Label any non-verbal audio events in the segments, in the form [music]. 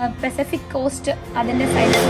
Pacific cost അതിന്റെ സൈഡിൽ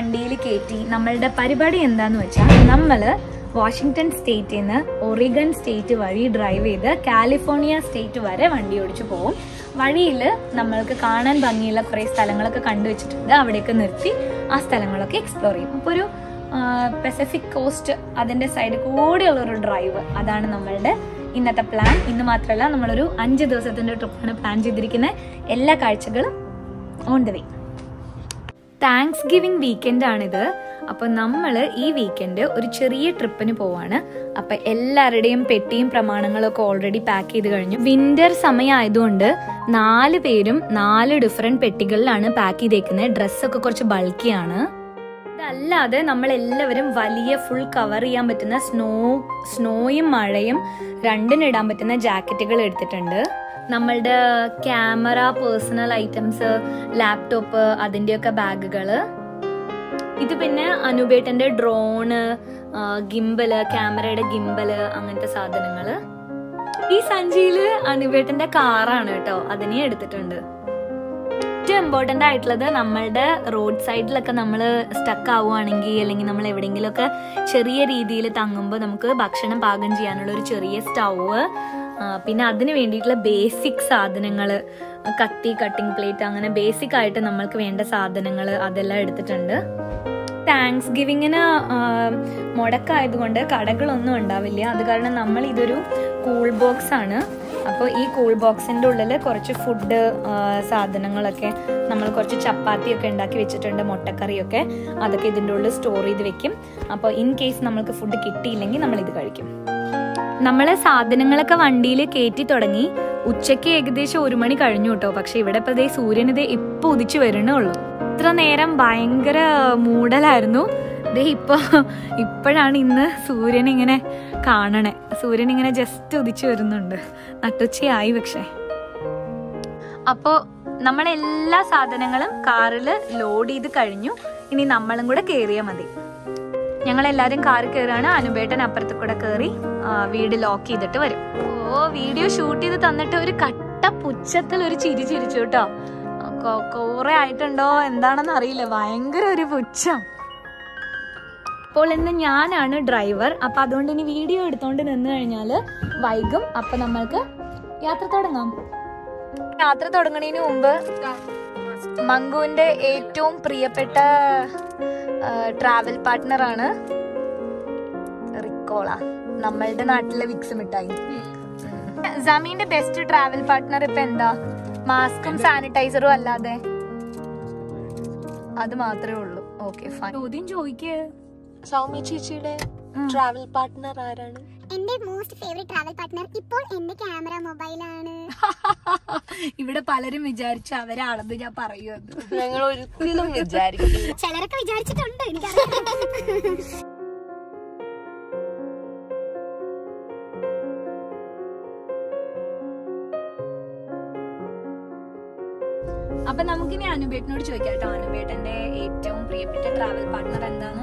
വണ്ടിയിൽ കയറ്റി നമ്മളുടെ പരിപാടി എന്താന്ന് വെച്ചാൽ നമ്മൾ വാഷിങ്ടൺ സ്റ്റേറ്റിൽ നിന്ന് ഒറിഗൺ സ്റ്റേറ്റ് വഴി ഡ്രൈവ് ചെയ്ത് കാലിഫോർണിയ സ്റ്റേറ്റ് വരെ വണ്ടി ഓടിച്ചു പോകും വഴിയിൽ നമ്മൾക്ക് കാണാൻ ഭംഗിയുള്ള കുറേ സ്ഥലങ്ങളൊക്കെ കണ്ടുവച്ചിട്ടുണ്ട് അവിടെയൊക്കെ നിർത്തി ആ സ്ഥലങ്ങളൊക്കെ എക്സ്പ്ലോർ ചെയ്യും. അപ്പോൾ ഒരു പെസഫിക് കോസ്റ്റ് അതിന്റെ സൈഡിൽ കൂടെയുള്ള ഒരു ഡ്രൈവ് അതാണ് നമ്മളുടെ ഇന്നത്തെ പ്ലാൻ ഇന്ന് മാത്രമല്ല നമ്മളൊരു അഞ്ച് ദിവസത്തിന്റെ ട്രിപ്പാണ് പ്ലാൻ ചെയ്തിരിക്കുന്നത് എല്ലാ കാഴ്ചകളും on the way thanksgiving weekend weekend ആണിത്. അപ്പൊ നമ്മൾ ഈ വീക്കെൻഡ് ഒരു ചെറിയ ട്രിപ്പിന് പോവാണ്. അപ്പൊ എല്ലാവരുടെയും പെട്ടിയും പ്രമാണങ്ങളൊക്കെ ഓൾറെഡി പാക്ക് ചെയ്ത് കഴിഞ്ഞു. വിന്റർ സമയമായതുകൊണ്ട് നാല് പേരും നാല് ഡിഫറെന്റ് പെട്ടികളിലാണ് പാക്ക് ചെയ്തേക്കുന്നത് ഡ്രസ്സൊക്കെ കുറച്ച് ബൾക്കിയാണ് അല്ലാതെ നമ്മൾ എല്ലാവരും വലിയ ഫുൾ കവർ ചെയ്യാൻ പറ്റുന്ന സ്നോ സ്നോയും മഴയും രണ്ടിനിടാൻ പറ്റുന്ന ജാക്കറ്റുകൾ എടുത്തിട്ടുണ്ട്. നമ്മളുടെ ക്യാമറ പേഴ്സണൽ ഐറ്റംസ് ലാപ്ടോപ്പ് അതിന്റെയൊക്കെ ബാഗുകൾ. ഇത് പിന്നെ അനുബേട്ടന്റെ ഡ്രോണ് ഗിംബൽ ക്യാമറയുടെ ഗിംബൽ അങ്ങനത്തെ സാധനങ്ങൾ. ഈ സഞ്ചിയിൽ അനുബേട്ടന്റെ കാറാണ് കേട്ടോ അതിനെ എടുത്തിട്ടുണ്ട്. ഏറ്റവും ഇമ്പോർട്ടന്റ് ആയിട്ടുള്ളത് നമ്മളുടെ റോഡ് സൈഡിലൊക്കെ നമ്മൾ സ്റ്റക്ക് ആവുകയാണെങ്കിൽ അല്ലെങ്കിൽ നമ്മൾ എവിടെയെങ്കിലുമൊക്കെ ചെറിയ രീതിയിൽ തങ്ങുമ്പോൾ നമുക്ക് ഭക്ഷണം പാകം ചെയ്യാനുള്ള ഒരു ചെറിയ സ്റ്റൗവ് പിന്നെ അതിന് വേണ്ടിയിട്ടുള്ള ബേസിക് സാധനങ്ങൾ കത്തി കട്ടിംഗ് പ്ലേറ്റ് അങ്ങനെ ബേസിക് ആയിട്ട് നമ്മൾക്ക് വേണ്ട സാധനങ്ങൾ അതെല്ലാം എടുത്തിട്ടുണ്ട്. താങ്ക്സ് ഗിവിങ്ങിന് മുടക്കായതുകൊണ്ട് കടകളൊന്നും ഉണ്ടാവില്ല. അത് കാരണം നമ്മൾ ഇതൊരു കൂൾ ബോക്സ് ആണ്. അപ്പോൾ ഈ കൂൾ ബോക്സിന്റെ ഉള്ളിൽ കുറച്ച് ഫുഡ് സാധനങ്ങളൊക്കെ നമ്മൾ കുറച്ച് ചപ്പാത്തിയൊക്കെ ഉണ്ടാക്കി വെച്ചിട്ടുണ്ട് മുട്ടക്കറിയൊക്കെ. അതൊക്കെ ഇതിന്റെ ഉള്ളിൽ സ്റ്റോർ ചെയ്ത് വെക്കും. അപ്പോൾ ഇൻ കേസ് നമ്മൾക്ക് ഫുഡ് കിട്ടിയില്ലെങ്കിൽ നമ്മൾ ഇത് കഴിക്കും. നമ്മളെ സാധനങ്ങളൊക്കെ വണ്ടിയിൽ കയറ്റി തുടങ്ങി. ഉച്ചയ്ക്ക് ഏകദേശം ഒരു മണി കഴിഞ്ഞു കേട്ടോ. പക്ഷെ ഇവിടെ ഇപ്പൊ ദേ സൂര്യനിതേ ഇപ്പോൾ ഇപ്പൊ ഉദിച്ചു വരണേ ഉള്ളൂ. ഇത്ര നേരം ഭയങ്കര മൂടലായിരുന്നു. ദേ ഇപ്പൊ ഇപ്പോഴാണ് ഇന്ന് സൂര്യൻ ഇങ്ങനെ കാണണേ. സൂര്യൻ ഇങ്ങനെ ജസ്റ്റ് ഉദിച്ചു വരുന്നുണ്ട്. നട്ടുച്ചയായി പക്ഷെ. അപ്പോ നമ്മളെല്ലാ സാധനങ്ങളും കാറിൽ ലോഡ് ചെയ്ത് കഴിഞ്ഞു. ഇനി നമ്മളും കൂടെ കയറിയാൽ മതി. ഞങ്ങളെല്ലാവരും കാറിൽ കയറുകയാണ് അനുബേട്ടൻ അപ്പുറത്ത് കൂടെ കയറി വീട് ലോക്ക് ചെയ്തിട്ട് വരും. ഓ വീഡിയോ ഷൂട്ട് ചെയ്ത് തന്നിട്ട് ഒരു കട്ട പുച്ഛത്തിൽ ഒരു ചിരി ചിരിച്ചു കേട്ടോ. കുറെ ആയിട്ടുണ്ടോ? എന്താണെന്ന് അറിയില്ല. ഭയങ്കര ഒരു പുച്ഛം. അപ്പോൾ ഇന്ന് ഞാനാണ് ഡ്രൈവർ. അപ്പൊ അതുകൊണ്ട് ഇനി വീഡിയോ എടുത്തോണ്ട് നിന്ന് കഴിഞ്ഞാൽ വൈകും. അപ്പൊ നമ്മൾക്ക് യാത്ര തുടങ്ങാം. യാത്ര തുടങ്ങണതിന് മുമ്പ് മങ്കുവിന്റെ ഏറ്റവും പ്രിയപ്പെട്ട ട്രാവൽ പാർട്ട്ണർ ആണ് റിക്കോള. നമ്മളുടെ നാട്ടിലെ വിക്സ് മിഠായി. ജമീന്റെ ബെസ്റ്റ് ട്രാവൽ പാർട്ട്ണർ ഇപ്പൊ എന്താ? മാസ്കും സാനിറ്റൈസറും അല്ലാതെ. അത് മാത്രമേ ഉള്ളൂ. ഓക്കെ ഫൈൻ ചോദ്യം ചോദിക്കേ. സൗമ്യ ചേച്ചിയുടെ ട്രാവൽ പാർട്ട്ണർ ആരാണ്? എന്റെ മോസ്റ്റ് ഫേവറേറ്റ് ട്രാവൽ പാർട്ട്ണർ ഇപ്പോൾ എന്റെ ക്യാമറ മൊബൈലാണ് ഇവിടെ പലരും വിചാരിച്ചു അവരാണെന്ന് ഞാൻ പറയുമെന്ന്. ഞങ്ങൾ ഒരിക്കലും വിചാരിക്കും ചിലരൊക്കെ വിചാരിച്ചിട്ടുണ്ട് എനിക്കറിയാം. [laughs] അപ്പൊ നമുക്കിനി അനുപേട്ടനോട് ചോദിക്കാം കേട്ടോ. അനുബേട്ടന്റെ ഏറ്റവും പ്രിയപ്പെട്ട ട്രാവൽ പാർട്ട്ണർ എന്താണ്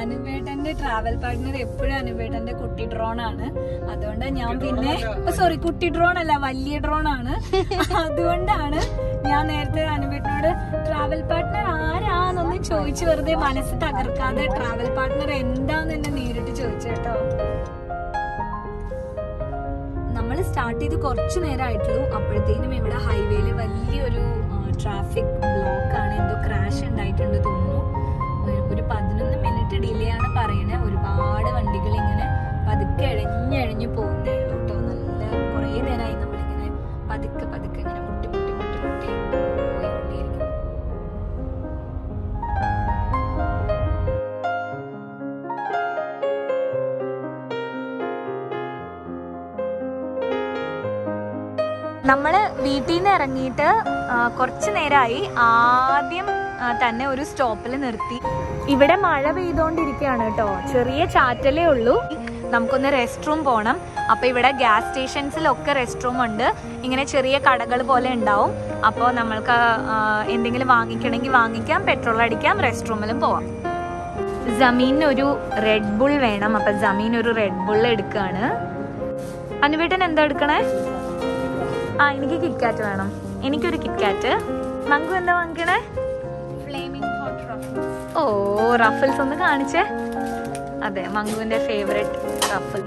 അനുബേട്ടന്റെ ട്രാവൽ പാർട്ട്ണർ എപ്പോഴും അനുബേട്ടന്റെ കുട്ടി ഡ്രോൺ ആണ്. അതുകൊണ്ട് ഞാൻ പിന്നെ സോറി കുട്ടി ഡ്രോൺ അല്ല വലിയ ഡ്രോൺ ആണ്. [laughs] അതുകൊണ്ടാണ് ഞാൻ നേരത്തെ അനുബേട്ടനോട് ട്രാവൽ പാർട്ട്ണർ ആരാന്നൊന്നും ചോദിച്ചു വെറുതെ മനസ്സ് തകർക്കാതെ ട്രാവൽ പാർട്ട്ണർ എന്താന്ന് എന്നെ നേരിട്ട് ചോദിച്ചു കേട്ടോ. നമ്മൾ സ്റ്റാർട്ട് ചെയ്ത് കുറച്ച് നേരമായിട്ടുള്ളൂ അപ്പോഴത്തേനും ഇവിടെ ഹൈവേയിൽ വലിയൊരു ട്രാഫിക് ബ്ലോക്കാണ് എന്തോ ക്രാഷ് ഉണ്ടായിട്ടുണ്ട് തോന്നുന്നു. നമ്മൾ വീട്ടിൽ നിന്ന് ഇറങ്ങിയിട്ട് കുറച്ച് നേരമായി ആദ്യം തന്നെ ഒരു സ്റ്റോപ്പിൽ നിർത്തി. ഇവിടെ മഴ പെയ്തോണ്ടിരിക്കുകയാണ് കേട്ടോ. ചെറിയ ചാറ്റലേ ഉള്ളൂ. നമുക്കൊന്ന് റെസ്റ്റ് റൂം പോകണം അപ്പൊ ഇവിടെ ഗ്യാസ് സ്റ്റേഷൻസിലൊക്കെ റെസ്റ്റ് റൂം ഉണ്ട്. ഇങ്ങനെ ചെറിയ കടകൾ പോലെ ഉണ്ടാവും. അപ്പോൾ നമ്മൾക്ക് എന്തെങ്കിലും വാങ്ങിക്കണമെങ്കിൽ വാങ്ങിക്കാം പെട്രോൾ അടിക്കാം റെസ്റ്റ് റൂമിലും പോവാം. ജമീനിന് ഒരു റെഡ് ബുൾ വേണം. അപ്പൊ ജമീൻ ഒരു റെഡ് ബുൾ എടുക്കുകയാണ് അനുവേട്ടൻ എന്താ എടുക്കണേ? ആ എനിക്ക് കിറ്റ്കാറ്റ് വേണം. എനിക്കൊരു കിറ്റ്കാറ്റ് മങ്കു എന്താ വാങ്ങിക്കണേ? ഓ റഫിൾസ് ഒന്ന് കാണിച്ചേ. അതെ മങ്കുവിന്റെ ഫേവറേറ്റ് റഫിൾ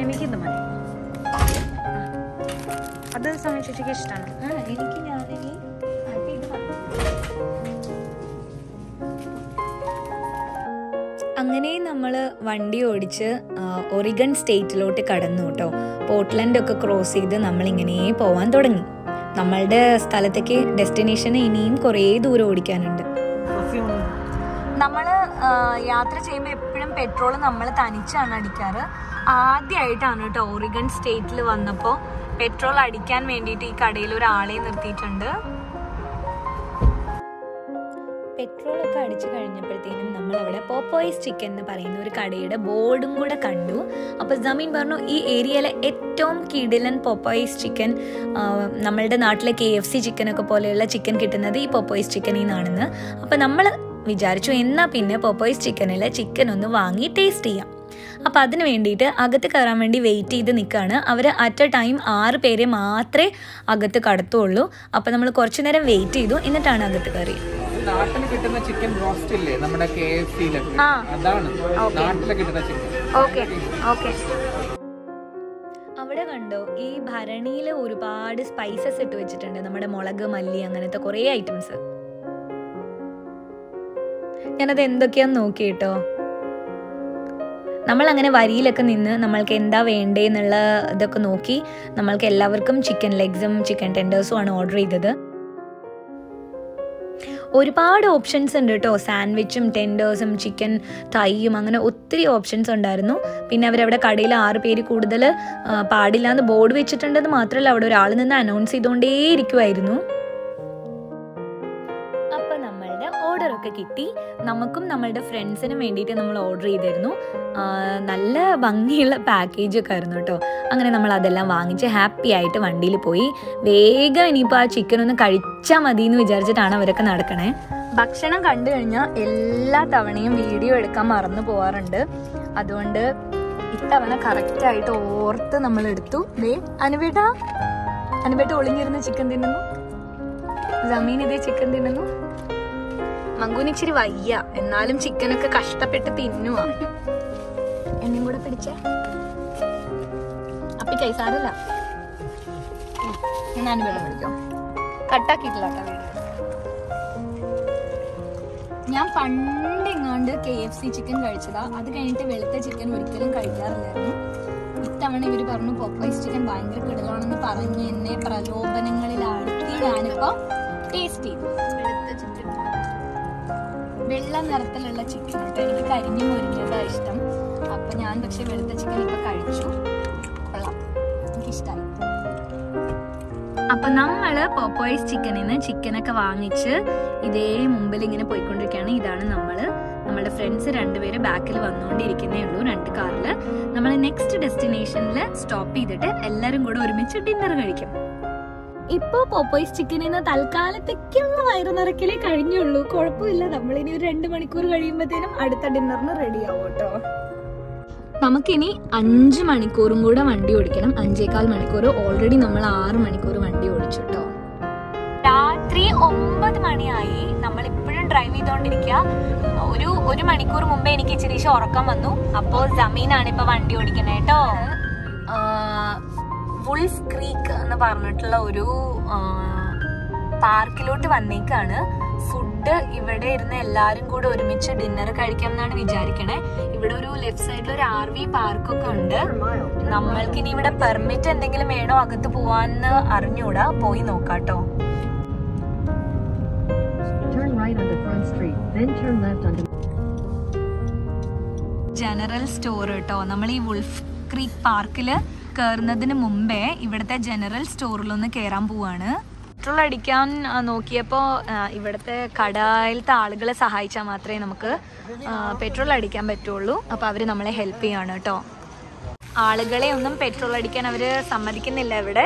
എനിക്കിന്ന് മതി അത് സമയം ചേച്ചിക്ക് ഇഷ്ടമാണ് എനിക്ക് ഞാനിനി അങ്ങനെ നമ്മൾ വണ്ടി ഓടിച്ച് ഒറിഗൺ സ്റ്റേറ്റിലോട്ട് കടന്നു കേട്ടോ. പോർട്ട്ലൻഡ് ഒക്കെ ക്രോസ് ചെയ്ത് നമ്മൾ ഇങ്ങനെ പോവാൻ തുടങ്ങി. നമ്മളുടെ സ്ഥലത്തേക്ക് ഡെസ്റ്റിനേഷൻ ഇനിയും കുറേ ദൂരം ഓടിക്കാനുണ്ട്. നമ്മൾ യാത്ര ചെയ്യുമ്പോൾ എപ്പോഴും പെട്രോൾ നമ്മൾ തനിച്ചാണ് അടിക്കാറ്. ആദ്യമായിട്ടാണ് കേട്ടോ ഒറിഗൺ സ്റ്റേറ്റിൽ വന്നപ്പോൾ പെട്രോൾ അടിക്കാൻ വേണ്ടിയിട്ട് ഈ കടയിൽ ഒരാളെ നിർത്തിയിട്ടുണ്ട്. പെട്രോൾ ഒക്കെ അടിച്ചു കഴിഞ്ഞപ്പോഴത്തേനും നമ്മൾ അവിടെ പോപ്പോയ്സ് ചിക്കൻ എന്ന് പറയുന്ന ഒരു കടയുടെ ബോർഡും കൂടെ കണ്ടു. അപ്പോൾ ജമീൻ പറഞ്ഞു ഈ ഏരിയയിലെ ഏറ്റവും കിടിലൻ പോപ്പോയിസ് ചിക്കൻ നമ്മളുടെ നാട്ടിലെ കെ എഫ് സി ചിക്കനൊക്കെ പോലെയുള്ള ചിക്കൻ കിട്ടുന്നത് ഈ പോപ്പോയിസ് ചിക്കനിൽ നിന്നാണെന്ന്. അപ്പോൾ നമ്മൾ വിചാരിച്ചു എന്നാൽ പിന്നെ പോപ്പോയിസ് ചിക്കനിലെ ചിക്കൻ ഒന്ന് വാങ്ങി ടേസ്റ്റ് ചെയ്യാം. അപ്പോൾ അതിന് വേണ്ടിയിട്ട് അകത്ത് കയറാൻ വേണ്ടി വെയിറ്റ് ചെയ്ത് നിൽക്കുകയാണ്. അവർ അറ്റ് എ ടൈം ആറ് പേരെ മാത്രമേ അകത്ത് കടത്തുള്ളൂ. അപ്പോൾ നമ്മൾ കുറച്ച് നേരം വെയിറ്റ് ചെയ്തു എന്നിട്ടാണ് അകത്ത് കയറിയത്. നാട്ടിൽ കിട്ടുന്ന ചിക്കൻ റോസ്റ്റ് ഇല്ലേ? നമ്മുടെ കെ എഫ് സിയിലൊക്കെ അതാണ് നാട്ടിൽ കിട്ടുന്ന ചിക്കൻ ഓക്കെ. ഓക്കെ. അവിടെ കണ്ടോ ഈ ഭരണിയിൽ ഒരുപാട് സ്പൈസസ് ഇട്ട് വെച്ചിട്ടുണ്ട്. നമ്മുടെ മുളക് മല്ലി അങ്ങനത്തെ കുറേ ഐറ്റംസ് ഞാനത് എന്തൊക്കെയാന്ന് നോക്കി കേട്ടോ. നമ്മൾ അങ്ങനെ വരിയിലൊക്കെ നിന്ന് നമ്മൾക്ക് എന്താ വേണ്ടേ എന്നുള്ള ഇതൊക്കെ നോക്കി നമ്മൾക്ക് എല്ലാവർക്കും ചിക്കൻ ലെഗ്സും ചിക്കൻ ടെൻഡേഴ്സും ആണ് ഓർഡർ ചെയ്തത്. ഒരുപാട് ഓപ്ഷൻസ് ഉണ്ട് കേട്ടോ. സാൻഡ്വിച്ചും ടെൻഡേഴ്സും ചിക്കൻ തൈയും അങ്ങനെ ഒത്തിരി ഓപ്ഷൻസ് ഉണ്ടായിരുന്നു. പിന്നെ അവരവിടെ കടയിൽ ആറ് പേര് കൂടുതൽ പാടില്ല എന്ന് ബോർഡ് വെച്ചിട്ടുണ്ടെന്ന് മാത്രമല്ല അവിടെ ഒരാൾ നിന്ന് അനൗൺസ് ചെയ്തുകൊണ്ടേ ഒക്കെ കിട്ടി. നമുക്കും നമ്മളുടെ ഫ്രണ്ട്സിനും വേണ്ടിയിട്ട് നമ്മൾ ഓർഡർ ചെയ്തിരുന്നു. നല്ല ഭംഗിയുള്ള പാക്കേജ് ഒക്കെ ആയിരുന്നു കേട്ടോ. അങ്ങനെ നമ്മൾ അതെല്ലാം വാങ്ങിച്ച് ഹാപ്പി ആയിട്ട് വണ്ടിയിൽ പോയി. വേഗം ഇനിയിപ്പോൾ ആ ചിക്കൻ ഒന്ന് കഴിച്ചാൽ മതി എന്ന് വിചാരിച്ചിട്ടാണ് അവരൊക്കെ നടക്കണേ. ഭക്ഷണം കണ്ടു കഴിഞ്ഞാൽ എല്ലാ തവണയും വീഡിയോ എടുക്കാൻ മറന്നു പോവാറുണ്ട്. അതുകൊണ്ട് ഇത്തവണ കറക്റ്റ് ആയിട്ട് ഓർത്ത് നമ്മൾ എടുത്തു. ദേ അനുവേട്ട അനുവേട്ട ഒളിഞ്ഞിരുന്ന ചിക്കൻ തിന്നുന്നു. ജമീൻ ഇതേ ചിക്കൻ തിന്നുന്നു. മങ്കൂന് വയ്യ. എന്നാലും ചിക്കനൊക്കെ കഷ്ടപ്പെട്ട് തിന്നുവാ. എന്നെയും കൂടെ പിടിച്ചേ. അപ്പി കൈസാരല്ല ഞാൻ വെള്ളം പിടിക്കാം കട്ടാക്കിയിട്ടില്ല കേട്ടോ ഞാൻ പണ്ട് എങ്ങാണ്ട് കെ എഫ് സി ചിക്കൻ കഴിച്ചതാ. അത് കഴിഞ്ഞിട്ട് വെളുത്ത ചിക്കൻ ഒരിക്കലും കഴിക്കാറില്ലായിരുന്നു. ഇത്തവണ ഇവർ പറഞ്ഞു പോപ്പൈസ് ചിക്കൻ ഭയങ്കര കിടലാണെന്ന് പറഞ്ഞ് എന്നെ പ്രലോഭനങ്ങളിലാഴ്ത്തി ഞാനിപ്പോ നിറത്തിലുള്ള ചിക്കൻ കേട്ടോ എനിക്ക് കരിഞ്ഞു മുരിഞ്ഞതാണ് ഇഷ്ടം. അപ്പം ഞാൻ പക്ഷേ വെളുത്ത ചിക്കൻ ഇപ്പം കഴിച്ചു. കൊള്ളാം. എനിക്കിഷ്ടമായി അപ്പൊ നമ്മൾ പോപ്പോയ്സ് ചിക്കനിൽ നിന്ന് ചിക്കനൊക്കെ വാങ്ങിച്ച് ഇതേ മുമ്പിൽ ഇങ്ങനെ പോയിക്കൊണ്ടിരിക്കുകയാണ്. ഇതാണ് നമ്മൾ നമ്മളുടെ ഫ്രണ്ട്സ് രണ്ടുപേര് ബാക്കിൽ വന്നുകൊണ്ടിരിക്കുന്നേ ഉള്ളൂ രണ്ട് കാറിൽ നമ്മൾ നെക്സ്റ്റ് ഡെസ്റ്റിനേഷനിൽ സ്റ്റോപ്പ് ചെയ്തിട്ട് എല്ലാവരും കൂടെ ഒരുമിച്ച് ഡിന്നർ കഴിക്കും. ഇപ്പൊ പോപ്പോയ്സ് ചിക്കൻ ഇന്ന് തൽക്കാലത്തേക്കുള്ള വയറു നിറക്കലേ കഴിഞ്ഞുള്ളൂ. കുഴപ്പമില്ല. നമ്മളിനി ഒരു രണ്ട് മണിക്കൂർ കഴിയുമ്പോഴത്തേനും അടുത്ത ഡിന്നറിന് റെഡി ആവും കേട്ടോ. നമുക്കിനി അഞ്ച് മണിക്കൂറും കൂടെ വണ്ടി ഓടിക്കണം. അഞ്ചേകാൽ മണിക്കൂർ. ഓൾറെഡി നമ്മൾ ആറ് മണിക്കൂർ വണ്ടി ഓടിച്ചു കേട്ടോ. രാത്രി ഒമ്പത് മണിയായി. നമ്മൾ ഇപ്പോഴും ഡ്രൈവ് ചെയ്തോണ്ടിരിക്കുക ഒരു ഒരു മണിക്കൂർ മുമ്പേ എനിക്ക് ഇച്ചിരി ഉറക്കം വന്നു. അപ്പോ ജമീനാണ് ഇപ്പൊ വണ്ടി ഓടിക്കണേ കേട്ടോ. വുൾഫ് ക്രീക്ക് എന്ന് പറഞ്ഞിട്ടുള്ള ഒരു പാർക്കിലോട്ട് വന്നേക്കാണ്. ഫുഡ് ഇവിടെ ഇരുന്ന് എല്ലാരും കൂടെ ഒരുമിച്ച് ഡിന്നർ കഴിക്കാം എന്നാണ് വിചാരിക്കണേ. ഇവിടെ ഒരു ലെഫ്റ്റ് സൈഡിൽ ഒരു ആർ വി പാർക്കൊക്കെ ഉണ്ട്. നമ്മൾക്ക് ഇനി ഇവിടെ പെർമിറ്റ് എന്തെങ്കിലും വേണോ അകത്ത് പോവാന്ന് അറിഞ്ഞൂടാ. പോയി നോക്കാട്ടോ. ജനറൽ സ്റ്റോർ കേട്ടോ. നമ്മൾ ഈ വുൾഫ് ക്രീക്ക് പാർക്കിൽ കയറുന്നതിന് മുമ്പേ ഇവിടുത്തെ ജനറൽ സ്റ്റോറിലൊന്ന് കയറാൻ പോവാണ്. പെട്രോൾ അടിക്കാൻ നോക്കിയപ്പോ നോക്കിയപ്പോൾ ഇവിടുത്തെ കടയിലത്തെ ആളുകളെ സഹായിച്ചാൽ മാത്രമേ നമുക്ക് പെട്രോൾ അടിക്കാൻ പറ്റുള്ളൂ. അപ്പോൾ അവർ നമ്മളെ ഹെൽപ്പ് ചെയ്യാണ് കേട്ടോ ആളുകളെ ഒന്നും പെട്രോൾ അടിക്കാൻ അവർ സമ്മതിക്കുന്നില്ല ഇവിടെ.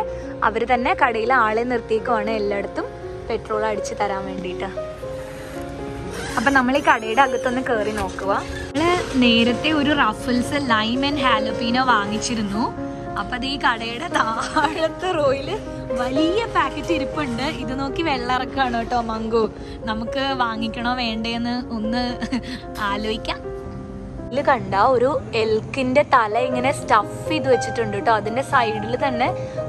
അവർ തന്നെ കടയിൽ ആളെ നിർത്തിയേക്കുവാണ് എല്ലായിടത്തും പെട്രോൾ അടിച്ച് തരാൻ വേണ്ടിയിട്ട്. അപ്പൊ നമ്മൾ ഈ കടയുടെ അകത്തൊന്ന് കയറി നോക്കുക നേരത്തെ ഒരു റഫിൾസ് ലൈം ആൻഡ് ഹാലപ്പീനോ വാങ്ങിച്ചിരുന്നു. അപ്പൊ അത് ഈ കടയുടെ താഴത്തെ റോയിൽ വലിയ പാക്കറ്റ് ഇരിപ്പുണ്ട്. ഇത് നോക്കി വെള്ളറക്കാണ് കേട്ടോ മങ്കു. നമുക്ക് വാങ്ങിക്കണോ വേണ്ടേന്ന് ഒന്ന് ആലോചിക്കാം ഇതിൽ കണ്ട ഒരു എൽക്കിന്റെ തല ഇങ്ങനെ സ്റ്റഫ് ചെയ്ത് വെച്ചിട്ടുണ്ട് കേട്ടോ. അതിന്റെ സൈഡിൽ തന്നെ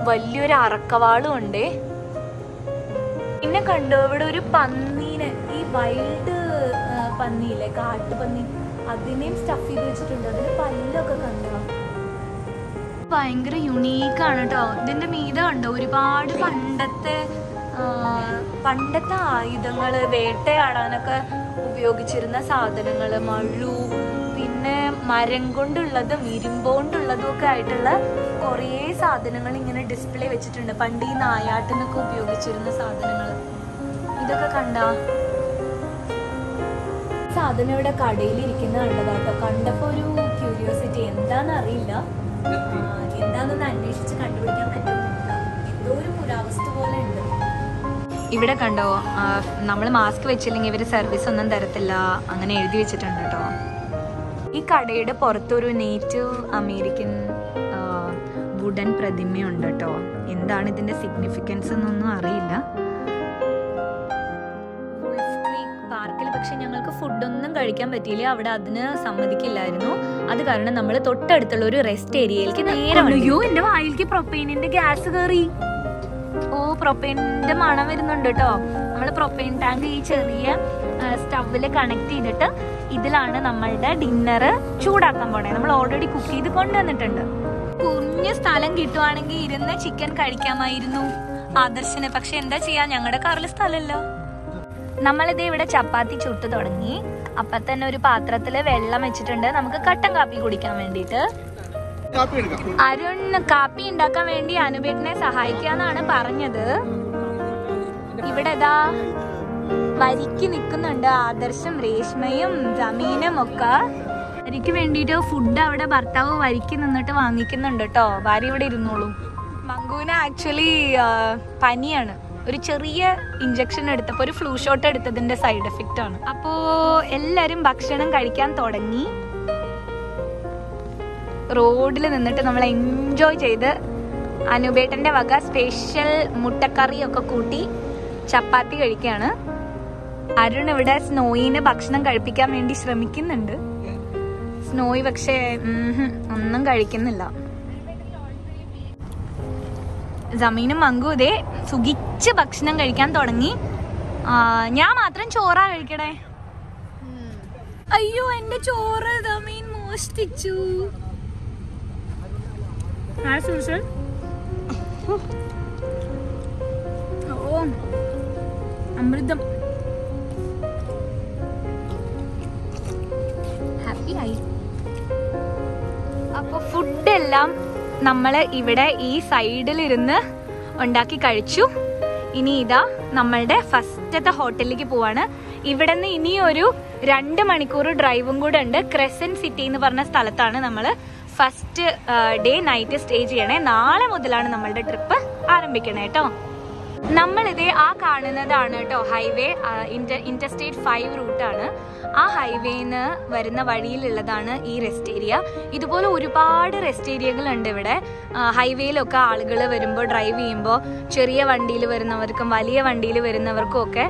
വലിയൊരു അറക്കവാളും ഉണ്ട്. പിന്നെ കണ്ടോ ഇവിടെ ഒരു പന്നീനെ. ഈ വൈൽഡ് പന്നിയില്ലേ കാട്ടുപന്നി. അതിനെയും സ്റ്റഫ് ചെയ്ത് വെച്ചിട്ടുണ്ട്. അതിന് പല്ലൊക്കെ കണ്ടോ? ഭയങ്കര യുണീക്ക് ആണ് കേട്ടോ ഇതിന്റെ മീത കണ്ടോ? ഒരുപാട് പണ്ടത്തെ പണ്ടത്തെ ആയുധങ്ങൾ വേട്ടയാടാനൊക്കെ ഉപയോഗിച്ചിരുന്ന സാധനങ്ങൾ മള്ളു പിന്നെ മരം കൊണ്ടുള്ളതും ഇരുമ്പോണ്ടുള്ളതും ഒക്കെ ആയിട്ടുള്ള കുറേ സാധനങ്ങൾ ഇങ്ങനെ ഡിസ്പ്ലേ വെച്ചിട്ടുണ്ട്. പണ്ട് ഈ നായാട്ടിനൊക്കെ ഉപയോഗിച്ചിരുന്ന സാധനങ്ങൾ ഇതൊക്കെ കണ്ട? സാധനം ഇവിടെ കടയിൽ ഇരിക്കുന്ന കണ്ടതാട്ടോ കണ്ടപ്പോ ഒരു ക്യൂരിയോസിറ്റി എന്താന്ന് കണ്ടുപിടിക്കാൻ ഒരു പുരാവസ്തു പോലെ ഉണ്ട്. ഇവിടെ കണ്ടോ നമ്മൾ മാസ്ക് വെച്ചില്ലെങ്കിൽ ഇവർ സർവീസ് ഒന്നും തരത്തില്ല. അങ്ങനെ എഴുതി വെച്ചിട്ടുണ്ട് കേട്ടോ. ഈ കടയുടെ പുറത്തൊരു നേറ്റീവ് അമേരിക്കൻ വുഡൻ പ്രതിമയുണ്ട് കേട്ടോ. എന്താണ് ഇതിന്റെ സിഗ്നിഫിക്കൻസ് എന്നൊന്നും അറിയില്ല. പാർക്കിൽ പക്ഷെ ഞങ്ങൾക്ക് ഫുഡൊന്നും കഴിക്കാൻ പറ്റിയില്ല. അവിടെ അതിന് സമ്മതിക്കില്ലായിരുന്നു. അത് കാരണം നമ്മൾ തൊട്ടടുത്തുള്ള ഒരു റെസ്റ്റ് ഏരിയയിലേക്ക് നേരെ അയ്യോ എന്റെ വായിലേക്ക് പ്രൊപ്പൈനിന്റെ ഗ്യാസ് കയറി ഓ പ്രൊപ്പൈനിന്റെ മണം വരുന്നുണ്ട് കേട്ടോ നമ്മൾ പ്രൊപ്പൈൻ ടാങ്ക് ഈ ചെറിയ സ്റ്റവിൽ കണക്ട് ചെയ്തിട്ട് ഇതിലാണ് നമ്മളുടെ ഡിന്നർ ചൂടാക്കാൻ പോണേ. നമ്മൾ ഓൾറെഡി കുക്ക് ചെയ്ത് കൊണ്ടുവന്നിട്ടുണ്ട്. കുഞ്ഞ് സ്ഥലം കിട്ടുവാണെങ്കിൽ ഇരുന്ന് ചിക്കൻ കഴിക്കാമായിരുന്നു. ആദർശന് പക്ഷെ എന്താ ചെയ്യാ? ഞങ്ങളുടെ കാറിൽ സ്ഥലമല്ലോ. നമ്മളിത് ഇവിടെ ചപ്പാത്തി ചുട്ട് തുടങ്ങി. അപ്പൊ തന്നെ ഒരു പാത്രത്തിൽ വെള്ളം വെച്ചിട്ടുണ്ട്. നമുക്ക് കട്ടൻ കാപ്പി കുടിക്കാൻ വേണ്ടിയിട്ട്. അരുൺ കാപ്പി ഉണ്ടാക്കാൻ വേണ്ടി അനുബേട്ടിനെ സഹായിക്കാന്നാണ് പറഞ്ഞത്. ഇവിടെ ഇതാ വരിക്ക് നിൽക്കുന്നുണ്ട് ആദർശം രേഷ്മയും ജമീനും ഒക്കെ. വരിക്ക് വേണ്ടിട്ട് ഫുഡ് അവിടെ ഭർത്താവ് വരിക്ക് നിന്നിട്ട് വാങ്ങിക്കുന്നുണ്ട് കേട്ടോ. ഭാര്യ ഇവിടെ ഇരുന്നോളൂ. മങ്കുവിന് ആക്ച്വലി പനിയാണ്. ഒരു ചെറിയ ഇഞ്ചക്ഷൻ എടുത്തപ്പോൾ ഒരു ഫ്ലൂ ഷോട്ട് എടുത്തതിന്റെ സൈഡ് എഫക്റ്റ് ആണ്. അപ്പോ എല്ലാരും ഭക്ഷണം കഴിക്കാൻ തുടങ്ങി. റോഡിൽ നിന്നിട്ട് നമ്മൾ എൻജോയ് ചെയ്ത് അനുബേട്ടന്റെ വക സ്പെഷ്യൽ മുട്ടക്കറി ഒക്കെ കൂട്ടി ചപ്പാത്തി കഴിക്കുകയാണ്. അരുൺ ഇവിടെ സ്നോയിന് ഭക്ഷണം കഴിപ്പിക്കാൻ വേണ്ടി ശ്രമിക്കുന്നുണ്ട്. സ്നോയി പക്ഷേ ഒന്നും കഴിക്കുന്നില്ല. ജമീനും മങ്കു ഇതേ സുഖിച്ച് ഭക്ഷണം കഴിക്കാൻ തുടങ്ങി. ഞാൻ മാത്രം ചോറാ കഴിക്കണേ. അയ്യോ എന്റെ ചോറ് ജമീൻ മോഷ്ടിച്ചു. ഓ. അമൃതം. ഹാപ്പി ആയി. അപ്പൊ ഫുഡെല്ലാം നമ്മൾ ഇവിടെ ഈ സൈഡിലിരുന്ന് ഉണ്ടാക്കി കഴിച്ചു. ഇനി ഇതാ നമ്മളുടെ ഫസ്റ്റത്തെ ഹോട്ടലിലേക്ക് പോവാണ്. ഇവിടെ നിന്ന് ഇനി ഒരു രണ്ട് മണിക്കൂർ ഡ്രൈവും കൂടെ ഉണ്ട്. ക്രെസൻ സിറ്റി എന്ന് പറഞ്ഞ സ്ഥലത്താണ് നമ്മൾ ഫസ്റ്റ് ഡേ നൈറ്റ് സ്റ്റേ ചെയ്യണേ. നാളെ മുതലാണ് നമ്മളുടെ ട്രിപ്പ് ആരംഭിക്കണേ കേട്ടോ നമ്മളിതേ ആ കാണുന്നതാണ് കേട്ടോ ഹൈവേ ഇന്റർ ഇന്റർസ്റ്റേറ്റ് ഫൈവ് റൂട്ടാണ്. ആ ഹൈവേന്ന് വരുന്ന വഴിയിലുള്ളതാണ് ഈ റെസ്റ്റ് ഏരിയ. ഇതുപോലെ ഒരുപാട് റെസ്റ്റ് ഏരിയകൾ ഉണ്ട് ഇവിടെ ഹൈവേയിലൊക്കെ ആളുകൾ വരുമ്പോൾ ഡ്രൈവ് ചെയ്യുമ്പോൾ ചെറിയ വണ്ടിയിൽ വരുന്നവർക്കും വലിയ വണ്ടിയിൽ വരുന്നവർക്കും ഒക്കെ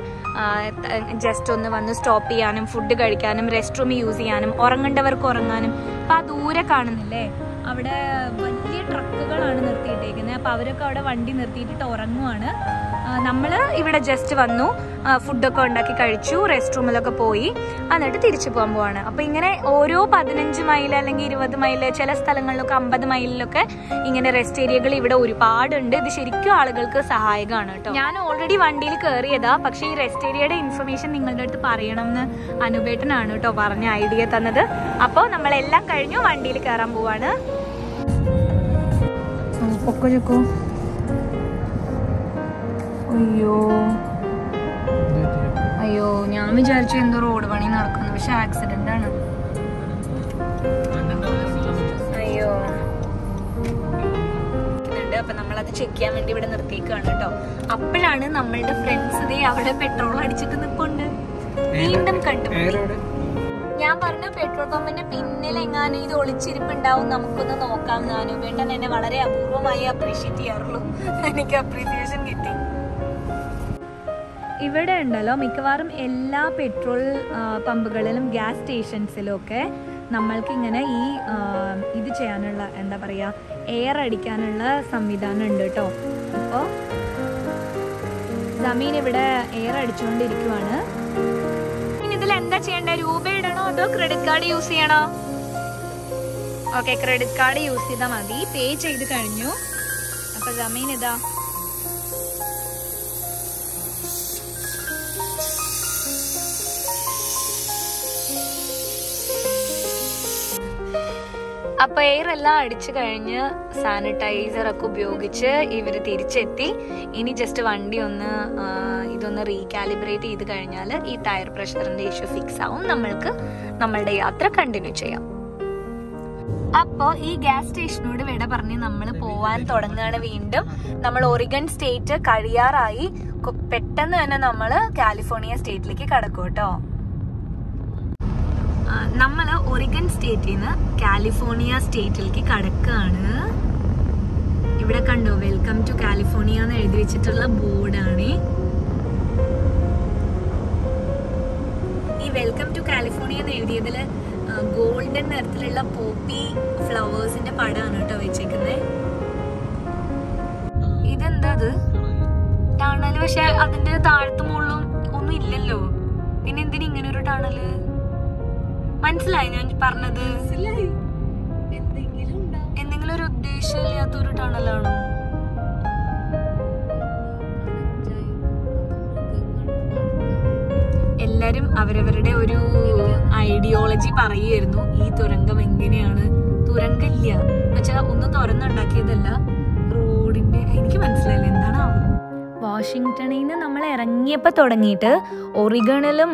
ജസ്റ്റ് ഒന്ന് വന്ന് സ്റ്റോപ്പ് ചെയ്യാനും ഫുഡ് കഴിക്കാനും റെസ്റ്റ് റൂം യൂസ് ചെയ്യാനും ഉറങ്ങേണ്ടവർക്ക് ഉറങ്ങാനും. അപ്പം ആ ദൂരെ കാണുന്നില്ലേ? അവിടെ വലിയ ട്രക്കുകളാണ് നിർത്തിയിട്ടേക്കുന്നത് അപ്പോൾ അവരൊക്കെ അവിടെ വണ്ടി നിർത്തിയിട്ടിട്ട് ഉറങ്ങുവാണ്. നമ്മൾ ഇവിടെ ജസ്റ്റ് വന്നു. ഫുഡൊക്കെ ഉണ്ടാക്കി കഴിച്ചു. റെസ്റ്റ് റൂമിലൊക്കെ പോയി. എന്നിട്ട് തിരിച്ചു പോകാൻ പോവാണ്. അപ്പോൾ ഇങ്ങനെ ഓരോ പതിനഞ്ച് മൈൽ അല്ലെങ്കിൽ ഇരുപത് മൈൽ ചില സ്ഥലങ്ങളിലൊക്കെ അമ്പത് മൈലിലൊക്കെ ഇങ്ങനെ റെസ്റ്റ് ഏരിയകൾ ഇവിടെ ഒരുപാടുണ്ട്. ഇത് ശരിക്കും ആളുകൾക്ക് സഹായകമാണ് കേട്ടോ. ഞാൻ ഓൾറെഡി വണ്ടിയിൽ കയറിയതാ പക്ഷേ ഈ റെസ്റ്റ് ഏരിയയുടെ ഇൻഫർമേഷൻ നിങ്ങളുടെ അടുത്ത് പറയണമെന്ന് അനുപേട്ടനാണ് കേട്ടോ പറഞ്ഞ ഐഡിയ തന്നത്. അപ്പോൾ നമ്മളെല്ലാം കഴിഞ്ഞു വണ്ടിയിൽ കയറാൻ പോവാണ്. പൊക്കോ ചൊക്കോ അയ്യോ. അയ്യോ ഞാൻ വിചാരിച്ചു എന്തോ റോഡ് പണി നടക്കുന്നു പക്ഷെ ആക്സിഡന്റ് ആണ്. അയ്യോ. അപ്പൊ നമ്മളത് ചെക്ക് ചെയ്യാൻ വേണ്ടി ഇവിടെ നിർത്തിയേക്കാണ് കേട്ടോ. അപ്പോഴാണ് നമ്മളുടെ ഫ്രണ്ട്സ് അവിടെ പെട്രോൾ അടിച്ചിട്ട് നിൽപ്പുണ്ട് വീണ്ടും കണ്ടുപോയി ഞാൻ പറഞ്ഞു പെട്രോൾ പമ്പിന്റെ പിന്നിൽ എങ്ങാനും ഇത് ഒളിച്ചിരിപ്പുണ്ടാവും. നമുക്കൊന്ന് നോക്കാം നാനുപേട്ടൻ എന്നെ വളരെ അപൂർവമായി അപ്രീഷിയേറ്റ് ചെയ്യാറുള്ളൂ. എനിക്ക് അപ്രീസിയേഷൻ കിട്ടി. ഇവിടെ ഉണ്ടല്ലോ മിക്കവാറും എല്ലാ പെട്രോൾ പമ്പുകളിലും ഗ്യാസ് സ്റ്റേഷൻസിലും ഒക്കെ നമ്മൾക്ക് ഇങ്ങനെ ഈ ഇത് ചെയ്യാനുള്ള എന്താ പറയുക എയർ അടിക്കാനുള്ള സംവിധാനം ഉണ്ട് കേട്ടോ. അപ്പോൾ ജമീൻ ഇവിടെ എയർ അടിച്ചുകൊണ്ടിരിക്കുവാണ്. ഇതിൽ എന്താ ചെയ്യേണ്ട? രൂപ ഇടണോ അതോ ക്രെഡിറ്റ് കാർഡ് യൂസ് ചെയ്യണോ? ഓക്കെ ക്രെഡിറ്റ് കാർഡ് യൂസ് ചെയ്താൽ മതി. പേ ചെയ്ത് കഴിഞ്ഞു. അപ്പൊ ജമീൻ ഇതാ. അപ്പൊ എയർ എല്ലാം അടിച്ചു കഴിഞ്ഞ് സാനിറ്റൈസർ ഒക്കെ ഉപയോഗിച്ച് ഇവർ തിരിച്ചെത്തി. ഇനി ജസ്റ്റ് വണ്ടി ഒന്ന് ഇതൊന്ന് റീകാലിബ്രേറ്റ് ചെയ്ത് കഴിഞ്ഞാൽ ഈ ടയർ പ്രഷറിന്റെ ഇഷ്യൂ ഫിക്സ് ആവും. നമ്മൾക്ക് നമ്മളുടെ യാത്ര കണ്ടിന്യൂ ചെയ്യാം. അപ്പോ ഈ ഗ്യാസ് സ്റ്റേഷനോട് വിട പറഞ്ഞ് നമ്മൾ പോവാൻ തുടങ്ങുകയാണ് വീണ്ടും. നമ്മൾ ഒറിഗൺ സ്റ്റേറ്റ് കഴിയാറായി. പെട്ടെന്ന് തന്നെ നമ്മൾ കാലിഫോർണിയ സ്റ്റേറ്റിലേക്ക് കടക്കും കേട്ടോ. നമ്മൾ ഒറിഗൺ സ്റ്റേറ്റിൽ നിന്ന് കാലിഫോർണിയ സ്റ്റേറ്റിലേക്ക് കടക്കുകയാണ് ഇവിടെ കണ്ടോ? വെൽക്കം ടു കാലിഫോർണിയ എന്ന് എഴുതി വെച്ചിട്ടുള്ള ബോർഡാണ് ഈ വെൽക്കം ടു കാലിഫോർണിയ എന്ന് എഴുതിയതിൽ ഗോൾഡൻ നിറത്തിലുള്ള പോപ്പി ഫ്ലവേഴ്സിന്റെ പടമാണ് കേട്ടോ വെച്ചേക്കുന്നത് ഇതെന്താ അത്? ടണൽ പക്ഷെ അതിന്റെ താഴത്ത് മുകളിലും ഒന്നും ഇല്ലല്ലോ. പിന്നെ എന്തിനാ ഇങ്ങനെ ഒരു ടണൽ? മനസ്സിലായി ഞാൻ പറഞ്ഞത്? എന്തെങ്കിലും ഒരു ഉദ്ദേശമില്ലാത്ത ഒരു ടണലാണോ? എല്ലാരും അവരവരുടെ ഒരു ഐഡിയോളജി പറയുമായിരുന്നു ഈ തുരങ്കം എങ്ങനെയാണ്? തുരങ്കമില്ല എന്നുവെച്ചാൽ ഒന്ന് തുറന്നുണ്ടാക്കിയതല്ല റോഡിന്റെ എനിക്ക് മനസ്സിലായില്ല എന്താണ് വാഷിങ്ടണിൽ നിന്ന് നമ്മൾ ഇറങ്ങിയപ്പോൾ തുടങ്ങിയിട്ട് ഒറിഗണിലും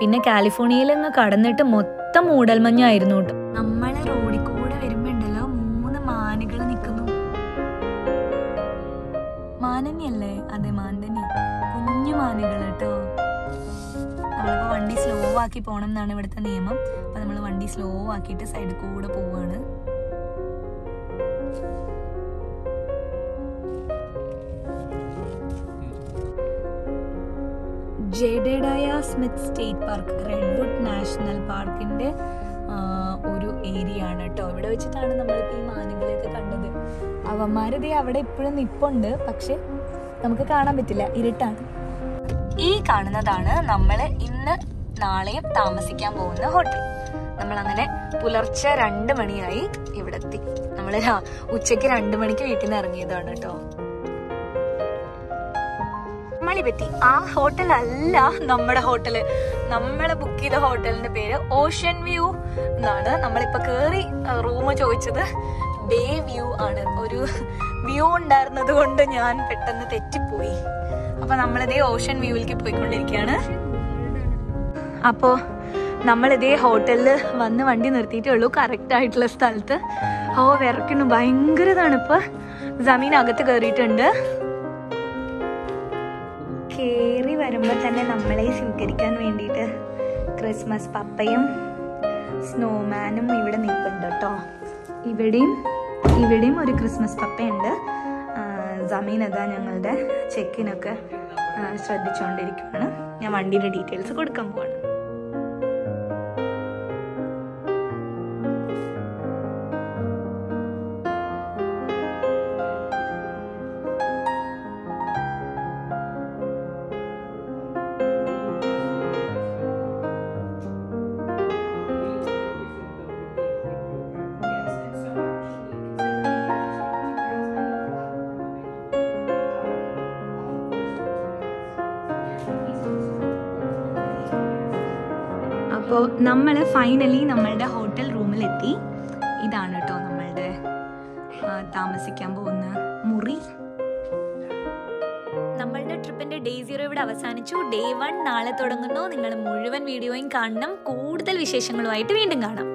പിന്നെ കാലിഫോർണിയയിലും കടന്നിട്ട് മൊത്തം മൂടൽമഞ്ഞായിരുന്നു കേട്ടോ. ആക്കി പോകണം എന്നാണ് ഇവിടുത്തെ നിയമം. അപ്പൊ നമ്മൾ വണ്ടി സ്ലോ ആക്കിയിട്ട് സൈഡിൽ കൂടെ പോവാണ്. ജേഡഡായ Smith State Park Redwood National പാർക്കിന്റെ ഒരു ഏരിയ ആണ് കേട്ടോ. ഇവിടെ വെച്ചിട്ടാണ് നമ്മളിപ്പോൾ ഈ മാനുകളെയൊക്കെ കണ്ടത്. അവന്മാരിതേ അവിടെ ഇപ്പോഴും നിപ്പുണ്ട്. പക്ഷെ നമുക്ക് കാണാൻ പറ്റില്ല. ഇരുട്ടാണ്. ഈ കാണുന്നതാണ് നമ്മൾ ഇന്ന് നാളെയും താമസിക്കാൻ പോകുന്ന ഹോട്ടൽ. നമ്മൾ അങ്ങനെ പുലർച്ചെ രണ്ട് മണിയായി ഇവിടെ എത്തി നമ്മൾ ഉച്ചയ്ക്ക് രണ്ട് മണിക്ക് വീട്ടിൽ നിന്ന് ഇറങ്ങിയതാണ് കേട്ടോ. മളിപറ്റി ആ ഹോട്ടൽ അല്ല നമ്മുടെ ഹോട്ടൽ. നമ്മളെ ബുക്ക് ചെയ്ത ഹോട്ടലിന്റെ പേര് ഓഷ്യൻ വ്യൂ എന്നാണ്. നമ്മളിപ്പോ കേറി റൂം ചോദിച്ചത് ബേ വ്യൂ ആണ്. ഒരു വ്യൂ ഉണ്ടായിരുന്നത് കൊണ്ട് ഞാൻ പെട്ടെന്ന് തെറ്റിപ്പോയി. അപ്പൊ നമ്മളിതേ ഓഷ്യൻ വ്യൂവിലേക്ക് പോയിക്കൊണ്ടിരിക്കുകയാണ്. അപ്പോ നമ്മളിതേ ഹോട്ടലിൽ വന്ന് വണ്ടി നിർത്തിയിട്ടേ ഉള്ളൂ. കറക്റ്റ് ആയിട്ടുള്ള സ്ഥലത്ത്. ഓ വിറക്കുന്നു ഭയങ്കര തണുപ്പ്. ജമീൻ അകത്ത് കയറിയിട്ടുണ്ട് കയറി വരുമ്പോൾ തന്നെ നമ്മളെ സ്വീകരിക്കാൻ വേണ്ടിയിട്ട് ക്രിസ്മസ് പപ്പയും സ്നോമാനും ഇവിടെ നിൽപ്പുണ്ട് കേട്ടോ. ഇവിടെയും ഇവിടെയും ഒരു ക്രിസ്മസ് പപ്പയുണ്ട്. ജമീൻ അതാ ഞങ്ങളുടെ ചെക്കിനൊക്കെ ശ്രദ്ധിച്ചുകൊണ്ടിരിക്കുകയാണ് ഞാൻ വണ്ടിയുടെ ഡീറ്റെയിൽസ് കൊടുക്കാൻ പോവാണ്. നമ്മൾ ഫൈനലി നമ്മളുടെ ഹോട്ടൽ റൂമിലെത്തി ഇതാണ് കേട്ടോ നമ്മളുടെ താമസിക്കാൻ പോകുന്ന മുറി. നമ്മളുടെ ട്രിപ്പിന്റെ ഡേ സീറോ ഇവിടെ അവസാനിച്ചു. ഡേ വൺ നാളെ തുടങ്ങുന്നു. നിങ്ങൾ മുഴുവൻ വീഡിയോയും കാണണം. കൂടുതൽ വിശേഷങ്ങളുമായിട്ട് വീണ്ടും കാണാം.